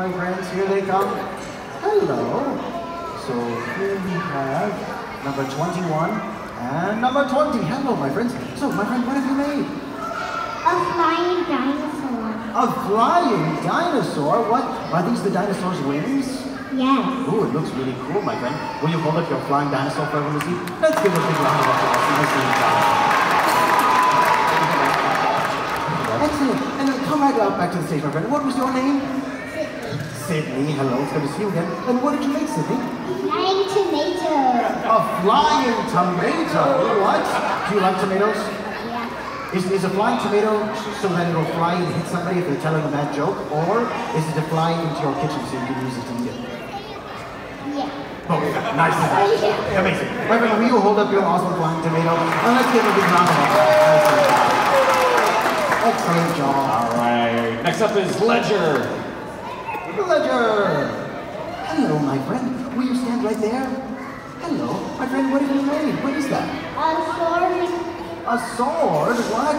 my friends. Here they come. Hello. So here we have number 21 and number 20. Hello, my friends. So, my friend, what have you made? A flying dinosaur. A flying dinosaur? What? Are these the dinosaur's wings? Yes. Ooh, it looks really cool, my friend. Will you hold up your flying dinosaur for everyone to see? Let's give a big round of applause. Nicely done. Excellent. And then come right up back to the stage, my friend. What was your name? Sydney. Hello, it's good to see you again. And what did you make, Sydney? Flying tomato. A flying tomato. What? Do you like tomatoes? Yeah. Is, is a flying tomato so that it'll fly and hit somebody if they're telling a bad joke? Or is it to fly into your kitchen so you can use it to eat it? Yeah. Both. Nice. Amazing. My friend, will you hold up your awesome flying tomato? And let's give a big round of applause. Nicely done. Excellent job. All right. Next up is Ledger. Ledger. Hello, my friend. Will you stand right there? Hello. My friend, what have you made? What is that? A sword. A sword? What?